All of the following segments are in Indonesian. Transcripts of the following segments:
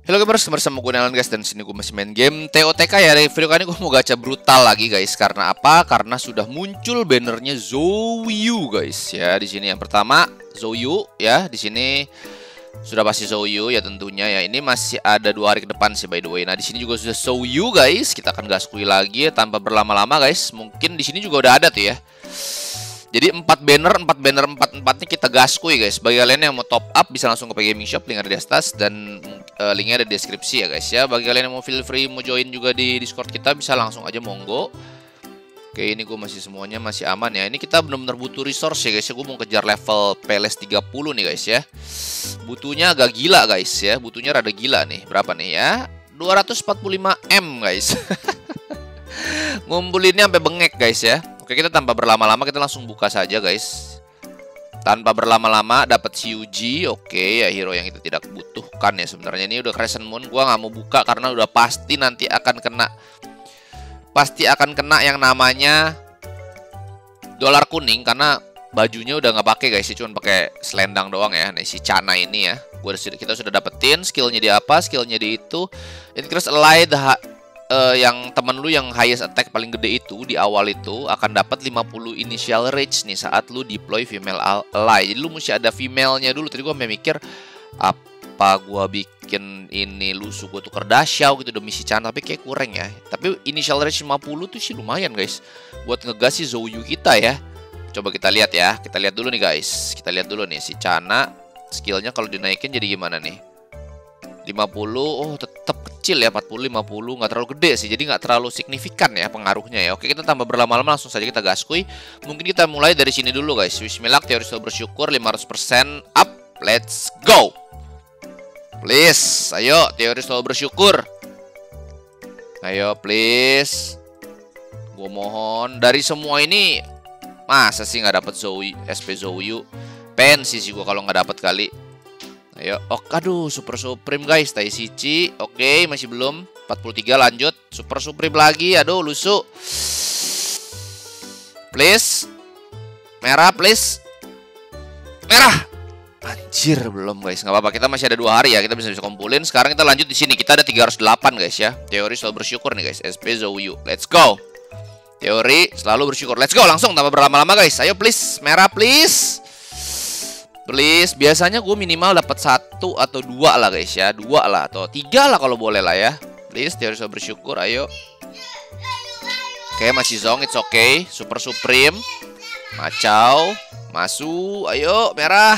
Halo gamers, kembali sama gue Nalan guys Dan sini gue masih main game TOTK ya. Di video kali ini gue mau gacha brutal lagi guys. Karena apa? Karena sudah muncul bannernya Zouyu guys. Ya di sini yang pertama Zouyu ya. Di sini sudah pasti Zouyu ya tentunya ya. Ini masih ada dua hari ke depan sih by the way. Nah di sini juga sudah Zouyu guys. Kita akan gaskui lagi tanpa berlama-lama guys. Mungkin di sini juga udah ada tuh ya. Jadi empat banner, empat banner, empat empatnya kita gaskui guys. Bagi kalian yang mau top up bisa langsung ke Gaming Shop, link ada di atas. Dan uh, linknya ada di deskripsi ya guys ya. Bagi kalian yang mau feel free mau join juga di Discord kita bisa langsung aja monggo. Oke ini gue masih semuanya masih aman ya. Ini kita benar-benar butuh resource ya guys ya. Gue mau kejar level PLS 30 nih guys ya. Butuhnya agak gila guys ya. Butuhnya rada gila nih. Berapa nih ya? 245M guys. Ngumpulinnya sampai bengek guys ya. Oke kita tanpa berlama-lama kita langsung buka saja guys Tanpa berlama-lama dapat CUG Oke ya hero yang kita tidak butuhkan ya sebenarnya. Ini udah Crescent Moon Gua nggak mau buka karena udah pasti nanti akan kena. Pasti akan kena yang namanya Dolar kuning Karena bajunya udah nggak pakai guys. Cuma pakai selendang doang ya Nih si Cana ini ya. Gua kita sudah dapetin skillnya di apa skillnya di itu increase allied uh, yang temen lu yang highest attack paling gede itu di awal itu akan dapat 50 initial rage nih saat lu deploy female ally. Jadi lu mesti ada female-nya dulu. Tadi gua mikir apa gua bikin ini lu gua tuker dasyau gitu demi si Chan tapi kayak kurang ya. Tapi initial rage 50 tuh sih lumayan guys buat ngegas si Zouyu kita ya. Coba kita lihat ya. Kita lihat dulu nih guys. Kita lihat dulu nih si Cana skillnya kalau dinaikin jadi gimana nih? 50 oh tetap kecil ya 40 50 nggak terlalu gede sih jadi nggak terlalu signifikan ya pengaruhnya ya. Oke kita tambah berlama-lama langsung saja kita gaskui. Mungkin kita mulai dari sini dulu guys. Bismillah teori selalu bersyukur 500% up let's go. Please ayo teori selalu bersyukur. Ayo please. Gue mohon dari semua ini masa sih nggak dapat Zoe SP Zoe? Pensi sih gue kalau nggak dapat kali Ayo, oh, aduh, Super Supreme guys, Tai Sici. Oke, masih belum. 43 lanjut. Super Supreme lagi. Aduh, lusu. Please. Merah, please. Merah. Anjir, belum guys. Nggak apa-apa, kita masih ada dua hari ya. Kita bisa bisa kumpulin. Sekarang kita lanjut di sini. Kita ada 308 guys ya. Teori selalu bersyukur nih guys. SP Zouyu. Let's go. Teori selalu bersyukur. Let's go langsung tanpa berlama-lama guys. Ayo please, merah please. Please, biasanya gue minimal dapat satu atau dua lah guys ya, dua lah atau tiga lah kalau boleh lah ya. Please, harus bersyukur. Ayo. Oke, okay, masih zong, it's okay. Super Supreme, macau, masuk. Ayo, merah.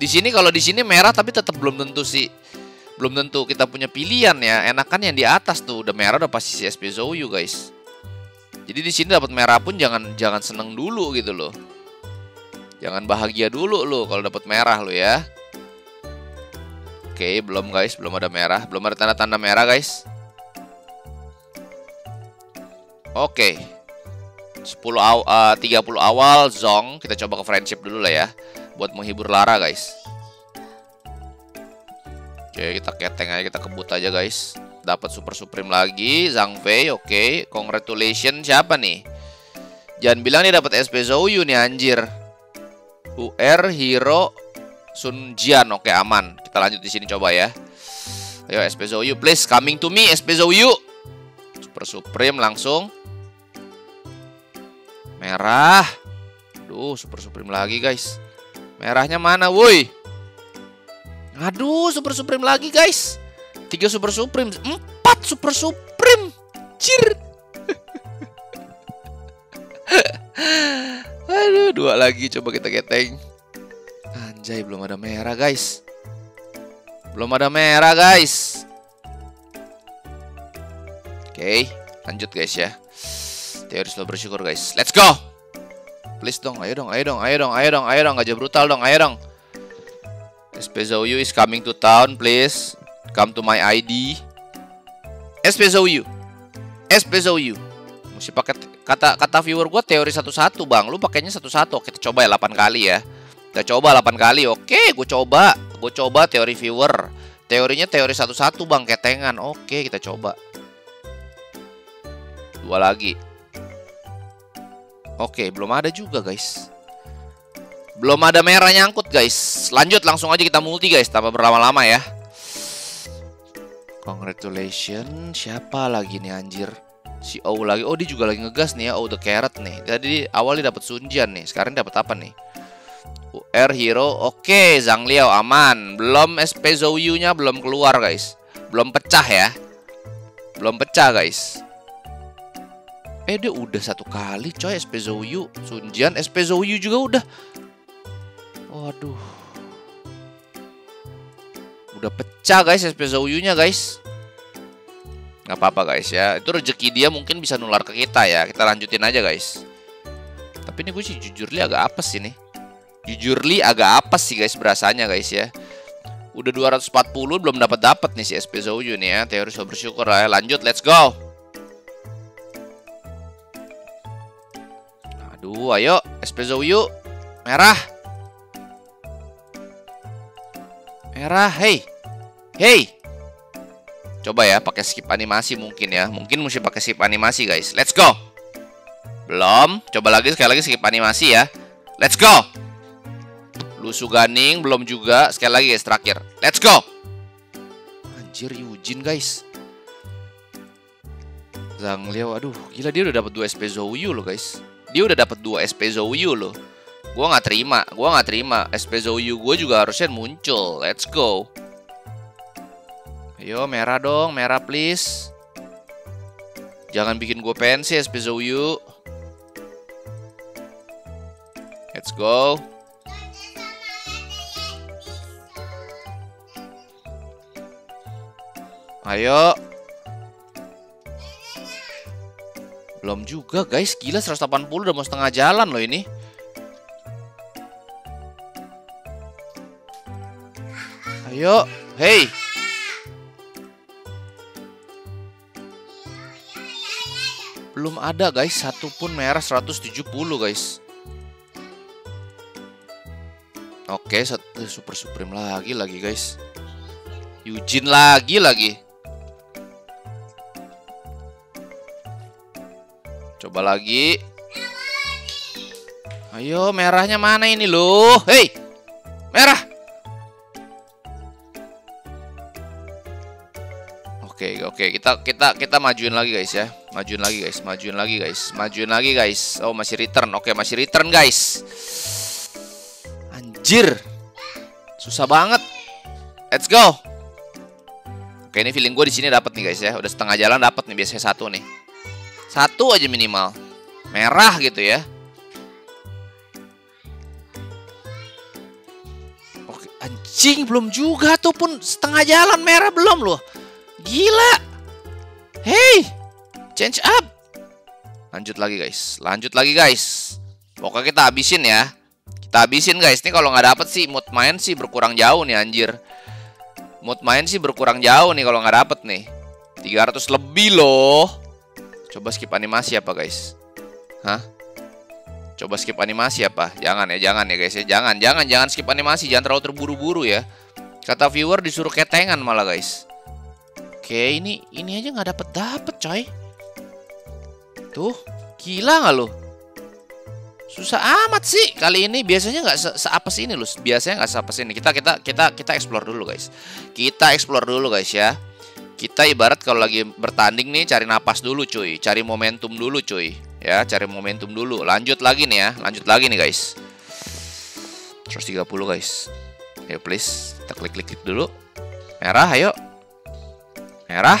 Di sini kalau di sini merah tapi tetap belum tentu sih. Belum tentu kita punya pilihan ya. Enakan yang di atas tuh udah merah udah pasti si SP Zouyu guys. Jadi di sini dapat merah pun jangan jangan seneng dulu gitu loh. Jangan bahagia dulu lo kalau dapat merah lo ya. Oke, belum guys, belum ada merah, belum ada tanda-tanda merah guys. Oke. 10 aw uh, 30 awal Zong, kita coba ke friendship dulu lah ya buat menghibur Lara guys. Oke, kita keteng aja, kita kebut aja guys. Dapat Super Supreme lagi, Zhang Fei. Oke, congratulations siapa nih? Jangan bilang dia dapat SP Zouyu nih anjir. UR Hero Sun Jian oke aman. Kita lanjut di sini coba ya. Ayo SP Zouyu please coming to me SP Zouyu Super Supreme langsung. Merah. Duh Super Supreme lagi guys. Merahnya mana woi? Aduh Super Supreme lagi guys. Tiga Super Supreme empat Super Supreme. Cir Aduh, dua lagi coba kita geteng. Anjay, belum ada merah, guys. Belum ada merah, guys. Oke, lanjut guys ya. Teori slow bersyukur, guys. Let's go. Please dong, ayo dong, ayo dong, ayo dong, ayo dong, ayo dong, gajah brutal dong, ayo dong. SPZOU is coming to town, please. Come to my ID. SPZOU. SPZOU. Mesti pakai kata kata viewer gue teori satu-satu bang. Lu pakainya satu-satu. Kita coba ya 8 kali ya. Kita coba 8 kali. Oke gue coba. Gue coba teori viewer. Teorinya teori satu-satu bang. Ketengan. Oke kita coba. Dua lagi. Oke belum ada juga guys. Belum ada merah nyangkut guys. Lanjut langsung aja kita multi guys. Tanpa berlama-lama ya. Congratulations. Siapa lagi nih anjir? Si O lagi. Oh, dia juga lagi ngegas nih ya. Oh, the carrot nih. Tadi awalnya dapat Sunjian nih. Sekarang dapat apa nih? UR Hero. Oke, Zhang Liao aman. Belum SP Zouyu-nya belum keluar, guys. Belum pecah ya. Belum pecah, guys. Eh, dia udah satu kali, coy. SP Zouyu. Sunjian, SP Zouyu juga udah. Waduh. Udah pecah, guys, SP Zouyu-nya, guys nggak apa-apa guys ya. Itu rezeki dia mungkin bisa nular ke kita ya. Kita lanjutin aja guys. Tapi ini gue sih jujur li agak apa sih nih jujur li agak apa sih guys berasanya guys ya. Udah 240 belum dapat dapat nih si SP Zouyu nih ya. Teori so bersyukur lah ya. Lanjut let's go. Aduh ayo SP Zouyu merah. Merah hey. Hey Coba ya pakai skip animasi mungkin ya. Mungkin mesti pakai skip animasi guys. Let's go. Belum. Coba lagi sekali lagi skip animasi ya. Let's go. Lusu Ganing belum juga. Sekali lagi guys terakhir. Let's go. Anjir Yujin guys. Zhang Liao aduh gila dia udah dapat 2 SP Zouyu loh guys. Dia udah dapat 2 SP Zouyu loh. Gua nggak terima, gua nggak terima. SP Zouyu gue juga harusnya muncul. Let's go. Ayo merah dong, merah please. Jangan bikin gue pensi SPZOU. Let's go. Ayo. Belum juga guys, gila 180 udah mau setengah jalan loh ini. Ayo, hey. Belum ada guys, satu pun merah 170 guys. Oke, satu eh, super supreme lagi lagi guys. Eugene lagi lagi. Coba lagi. Ayo, merahnya mana ini loh? Hei, merah. Oke, oke. Kita kita kita majuin lagi guys ya. Majuin lagi guys, majuin lagi guys. Majuin lagi guys. Oh, masih return. Oke, masih return guys. Anjir. Susah banget. Let's go. Oke, ini feeling gue di sini dapat nih guys ya. Udah setengah jalan dapat nih biasanya satu nih. Satu aja minimal. Merah gitu ya. Oke, anjing belum juga tuh pun setengah jalan merah belum loh. Gila. Hey, change up. Lanjut lagi guys. Lanjut lagi guys. Pokoknya kita habisin ya. Kita habisin guys. Ini kalau nggak dapet sih mood main sih berkurang jauh nih anjir. Mood main sih berkurang jauh nih kalau nggak dapet nih. 300 lebih loh. Coba skip animasi apa guys? Hah? Coba skip animasi apa? Jangan ya, jangan ya guys ya. Jangan, jangan, jangan skip animasi. Jangan terlalu terburu-buru ya. Kata viewer disuruh ketengan malah guys. Oke, ini ini aja nggak dapet dapet coy. Tuh, gila nggak lo? Susah amat sih kali ini. Biasanya nggak se, sih ini lo? Biasanya nggak seapa sih ini. Kita kita kita kita explore dulu guys. Kita explore dulu guys ya. Kita ibarat kalau lagi bertanding nih cari napas dulu cuy, cari momentum dulu cuy. Ya, cari momentum dulu. Lanjut lagi nih ya, lanjut lagi nih guys. 130 guys. Ayo please, kita klik-klik dulu. Merah, ayo. Merah.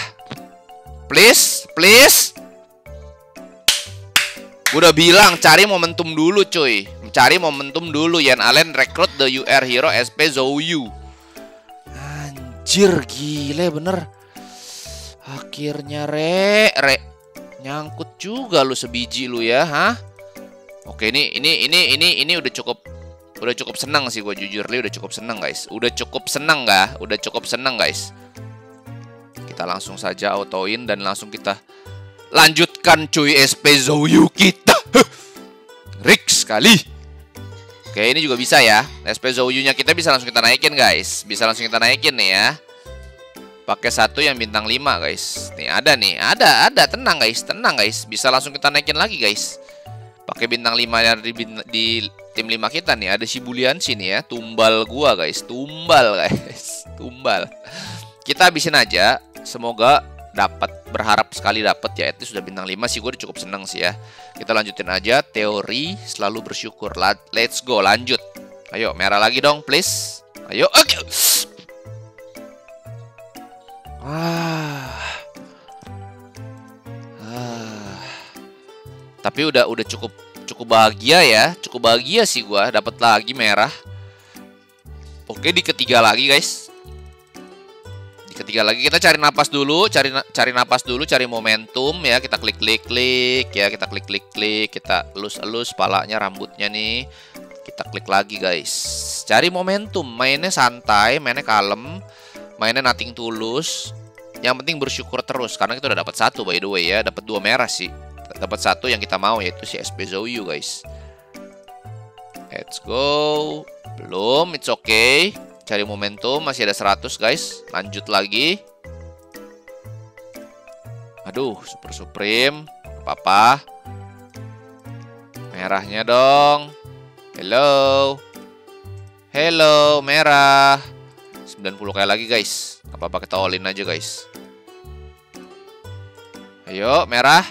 Please, please. Udah bilang cari momentum dulu cuy. Cari momentum dulu Yan Allen rekrut the UR Hero SP Zouyu. Anjir gile bener. Akhirnya re re nyangkut juga lu sebiji lu ya, hah? Oke, ini ini ini ini ini udah cukup udah cukup senang sih gue jujur li udah cukup senang guys. Udah cukup senang gak? Udah cukup senang guys. Kita langsung saja autoin dan langsung kita lanjutkan cuy SP Zouyu kita. Rik sekali. Oke, ini juga bisa ya. SP Zouyu-nya kita bisa langsung kita naikin, guys. Bisa langsung kita naikin nih ya. Pakai satu yang bintang 5, guys. Nih, ada nih. Ada, ada. Tenang, guys. Tenang, guys. Bisa langsung kita naikin lagi, guys. Pakai bintang 5 yang di, di tim 5 kita nih. Ada si Bulian sini ya. Tumbal gua, guys. Tumbal, guys. Tumbal. Kita habisin aja Semoga dapat berharap sekali dapat ya. Itu sudah bintang 5 sih gue cukup seneng sih ya. Kita lanjutin aja. Teori selalu bersyukur. Let's go lanjut. Ayo merah lagi dong please. Ayo oke. Okay. ah. ah. Tapi udah udah cukup cukup bahagia ya. Cukup bahagia sih gue dapat lagi merah. Oke di ketiga lagi guys ketiga lagi kita cari napas dulu, cari cari napas dulu, cari momentum ya. Kita klik klik klik ya, kita klik klik klik, kita elus-elus palanya, rambutnya nih. Kita klik lagi guys. Cari momentum, mainnya santai, mainnya kalem, mainnya nothing tulus. Yang penting bersyukur terus karena kita udah dapat satu by the way ya, dapat dua merah sih. Dapat satu yang kita mau yaitu si SP Zouyu guys. Let's go. Belum, it's okay. Cari momentum, masih ada 100 guys. Lanjut lagi. Aduh, Super Supreme. Apa-apa. Merahnya dong. Hello. Hello, merah. 90 kali lagi guys. Apa-apa kita all aja guys. Ayo, merah.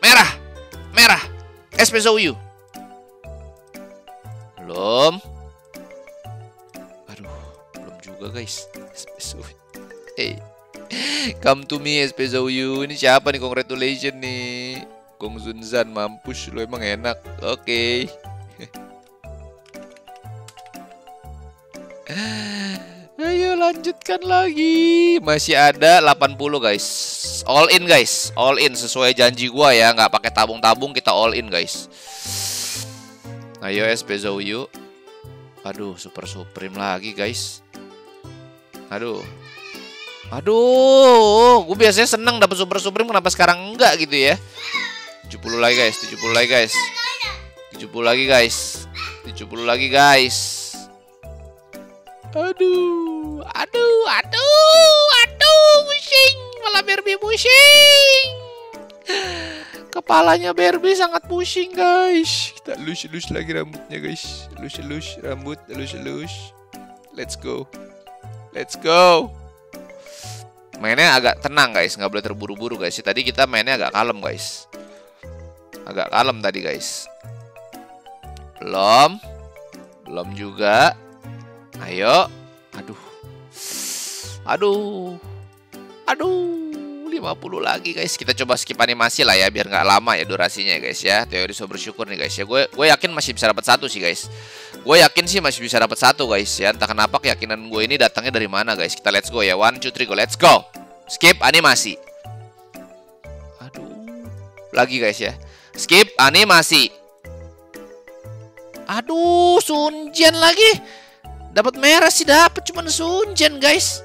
Merah. Merah. SPZOU. Belum. Juga guys. Hey. Come to me SPZOU Ini siapa nih? Congratulations nih. Gong Zunzan mampus lu emang enak. Oke. Okay. Ayo lanjutkan lagi. Masih ada 80 guys. All in guys. All in sesuai janji gua ya. Nggak pakai tabung-tabung kita all in guys. Ayo SPZOU Aduh super supreme lagi guys Aduh. Aduh, gue biasanya seneng dapat Super Supreme kenapa sekarang enggak gitu ya? 70 lagi guys, 70 lagi guys. 70 lagi guys. 70 lagi guys. Aduh, aduh, aduh, aduh, pusing. Malah Barbie pusing. Kepalanya Barbie sangat pusing guys. Kita lus-lus lagi rambutnya guys. Lus-lus rambut, lus-lus. Let's go. Let's go. Mainnya agak tenang guys, nggak boleh terburu-buru guys. Tadi kita mainnya agak kalem guys. Agak kalem tadi guys. Belum. Belum juga. Ayo. Aduh. Aduh. Aduh. 50 lagi guys. Kita coba skip animasi lah ya biar nggak lama ya durasinya ya guys ya. Teori so bersyukur nih guys ya. Gue gue yakin masih bisa dapat satu sih guys. Gue yakin sih masih bisa dapat satu guys ya. Entah kenapa keyakinan gue ini datangnya dari mana guys. Kita let's go ya. One, two, three, go. Let's go. Skip animasi. Aduh. Lagi guys ya. Skip animasi. Aduh, Sunjian lagi. Dapat merah sih dapat cuman Sunjian guys.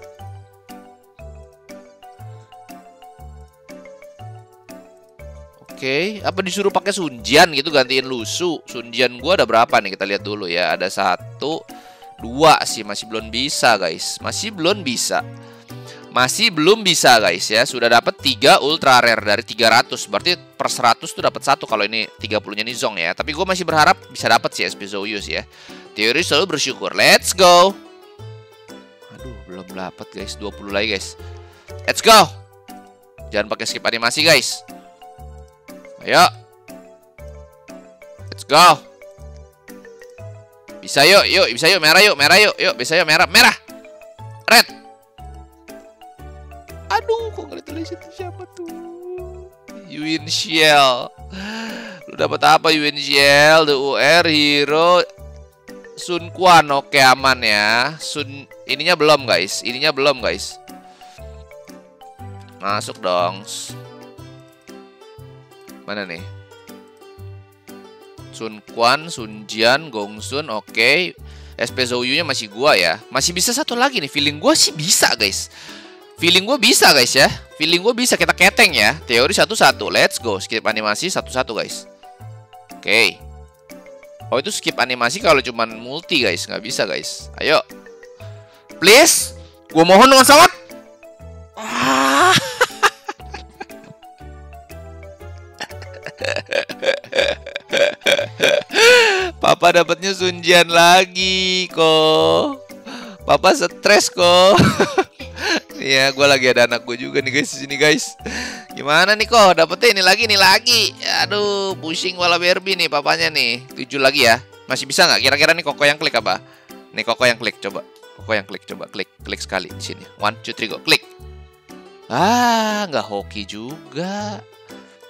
Oke, okay. apa disuruh pakai Sunjian gitu gantiin Lusu? Sunjian gua ada berapa nih? Kita lihat dulu ya. Ada satu, dua sih masih belum bisa guys. Masih belum bisa. Masih belum bisa guys ya. Sudah dapat tiga ultra rare dari 300. Berarti per 100 tuh dapat satu kalau ini 30-nya nih Zong ya. Tapi gue masih berharap bisa dapat sih SP Zoyus ya. Teori selalu bersyukur. Let's go. Aduh, belum dapat guys. 20 lagi guys. Let's go. Jangan pakai skip animasi guys. Ayo. Let's go. Bisa yuk, yuk, bisa yuk, merah yuk, merah yuk, yuk, bisa yuk, merah, merah. Red. Aduh, congratulations siapa tuh? Yuin Shiel. Lu dapat apa Yuin Shiel? The UR Hero Sun Quan. Oke, aman ya. Sun ininya belum, guys. Ininya belum, guys. Masuk dong. Mana nih? Sun Quan, Sun Jian, Gong Sun, oke. Okay. SP Zouyu-nya masih gua ya. Masih bisa satu lagi nih. Feeling gua sih bisa, guys. Feeling gua bisa, guys ya. Feeling gua bisa kita keteng ya. Teori satu-satu. Let's go. Skip animasi satu-satu, guys. Oke. Okay. Oh, itu skip animasi kalau cuman multi, guys. Nggak bisa, guys. Ayo. Please. Gua mohon dengan sangat. Ah. Papa dapatnya Sunjian lagi kok. Papa stres kok. Iya, gue lagi ada anak gue juga nih guys di sini guys. Gimana nih kok? Dapetnya ini lagi, nih lagi. Aduh, pusing wala Barbie nih papanya nih. Tujuh lagi ya. Masih bisa nggak? Kira-kira nih Koko yang klik apa? Nih Koko yang klik coba. Koko yang klik coba. Klik, klik sekali di sini. One, two, three, go. Klik. Ah, nggak hoki juga.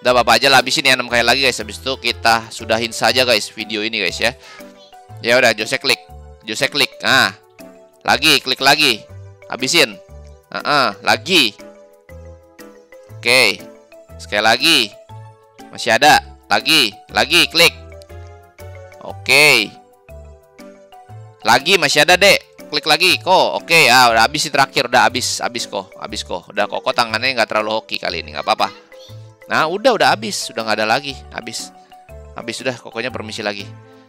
Udah apa aja lah habisin ya 6 kali lagi guys. Habis itu kita sudahin saja guys video ini guys ya. Ya udah, Jose klik. Jose klik. Nah, lagi, klik lagi. Habisin. Uh -uh, lagi. Oke. Sekali lagi. Masih ada. Lagi, lagi klik. Oke. Lagi masih ada, Dek. Klik lagi. Kok. Oke, ya udah habis terakhir, udah habis, habis kok. Habis kok. Udah kok, kok tangannya nggak terlalu hoki kali ini, nggak apa-apa. Nah, udah udah habis, sudah nggak ada lagi. Habis. Habis sudah, kokonya permisi lagi.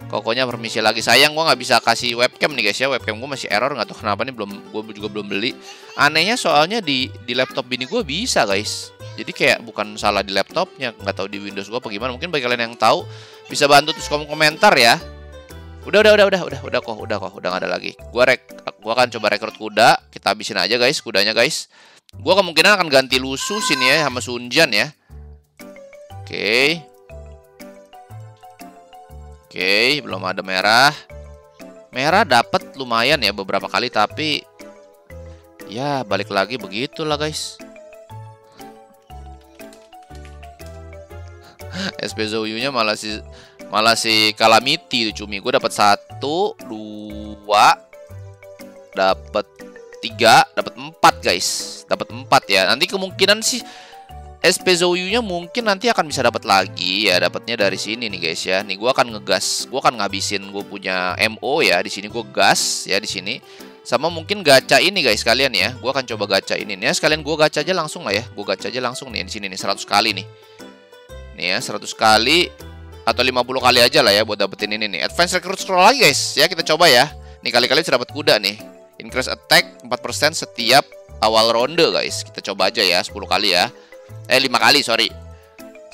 Kokonya permisi lagi. Sayang gua nggak bisa kasih webcam nih guys ya. Webcam gua masih error nggak tahu kenapa nih belum gua juga belum beli. Anehnya soalnya di di laptop bini gua bisa guys. Jadi kayak bukan salah di laptopnya, nggak tahu di Windows gua apa gimana. Mungkin bagi kalian yang tahu bisa bantu terus komen komentar ya. Udah udah udah udah udah udah kok udah kok udah nggak ada lagi. Gua rek gua akan coba rekrut kuda. Kita habisin aja guys kudanya guys. Gua kemungkinan akan ganti lusu sini ya sama Sunjan ya. Oke. Oke, belum ada merah. Merah dapat lumayan ya beberapa kali tapi ya balik lagi begitulah guys. SP Zoyu-nya malah si malah si Calamity tuh cumi. Gue dapat satu, dua, dapat tiga, dapat empat guys, dapat empat ya. Nanti kemungkinan sih SP Zoyu-nya mungkin nanti akan bisa dapat lagi ya, dapatnya dari sini nih guys ya. Nih gua akan ngegas, gua akan ngabisin gue punya MO ya di sini gua gas ya di sini. Sama mungkin gacha ini guys kalian ya. Gua akan coba gacha ini nih ya. Sekalian gua gacha aja langsung lah ya. Gua gacha aja langsung nih di sini nih 100 kali nih. Nih ya 100 kali atau 50 kali aja lah ya buat dapetin ini nih. Advance recruit scroll lagi guys ya kita coba ya. Nih kali-kali bisa dapat kuda nih. Increase attack 4% setiap awal ronde guys. Kita coba aja ya 10 kali ya. Eh lima kali sorry.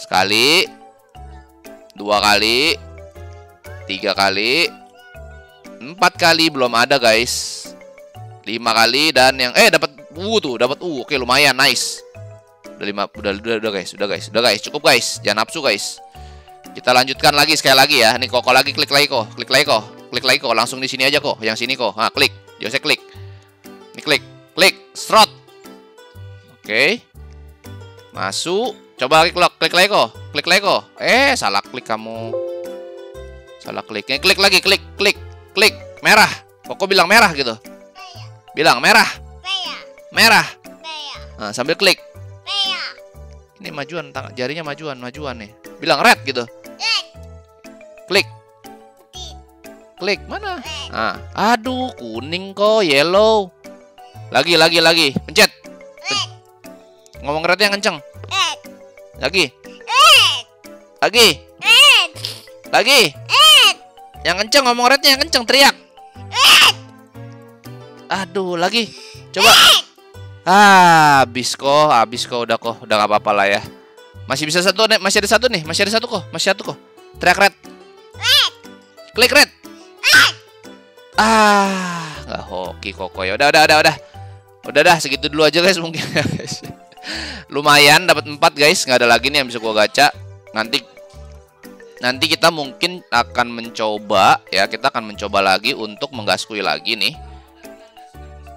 Sekali Dua kali Tiga kali Empat kali belum ada guys. Lima kali dan yang Eh dapat U tuh dapat U. Oke lumayan nice. Udah lima udah, udah, udah guys Udah guys Udah guys cukup guys. Jangan nafsu guys. Kita lanjutkan lagi sekali lagi ya. Nih kok lagi klik lagi kok Klik lagi kok Klik lagi kok Langsung di sini aja kok Yang sini kok Nah klik. Jose klik. Ini klik. Klik. Strot. Oke. okay. Masuk. Coba klik lock, klik lagi kok. Klik lagi kok. Eh, salah klik kamu. Salah kliknya. Klik lagi, klik, klik, klik. Merah. Kok bilang merah gitu? Bilang merah. Merah. Nah, sambil klik. Ini majuan, jarinya majuan, majuan nih. Bilang red gitu. Klik. Klik mana? Nah, aduh, kuning kok, yellow. Lagi, lagi, lagi. Pencet. Ngomong rednya yang kenceng. Lagi. Lagi. Lagi. Yang kenceng ngomong rednya yang kenceng teriak. Aduh, lagi. Coba. Ah, habis kok, habis kok udah kok, udah gak apa-apa lah ya. Masih bisa satu nih, masih ada satu nih, masih ada satu kok, masih satu kok. Teriak red. Klik red. Ah, nggak hoki kok ya. Udah, udah, udah, udah. Udah dah, segitu dulu aja guys mungkin guys. lumayan dapat 4 guys. Nggak ada lagi nih yang bisa gua gacha. Nanti nanti kita mungkin akan mencoba ya. Kita akan mencoba lagi untuk menggaskui lagi nih.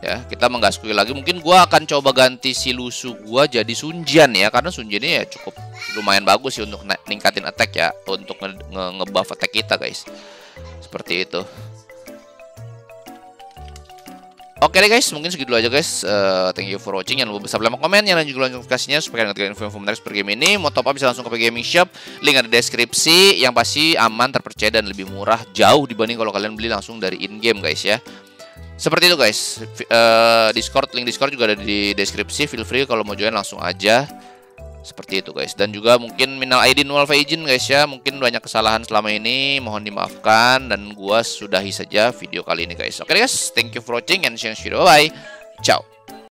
Ya kita menggaskui lagi. Mungkin gua akan coba ganti si lusu gua jadi sunjan ya. Karena sunjan ini ya cukup lumayan bagus sih untuk ningkatin attack ya. Untuk nge-buff nge attack kita guys. Seperti itu Oke deh guys, mungkin segitu aja guys. Uh, thank you for watching. Jangan lupa like, komen, dan juga notifikasinya supaya kalian info-info menarik seperti game ini. Mau top up bisa langsung ke Gaming Shop. Link ada di deskripsi. Yang pasti aman, terpercaya dan lebih murah jauh dibanding kalau kalian beli langsung dari in-game guys ya. Seperti itu guys. Uh, Discord, link Discord juga ada di deskripsi. Feel free kalau mau join langsung aja. Seperti itu guys. Dan juga mungkin minal aidin wal faizin guys ya. Mungkin banyak kesalahan selama ini, mohon dimaafkan dan gua sudahi saja video kali ini guys. Oke okay, guys, thank you for watching and see you. Bye. Ciao.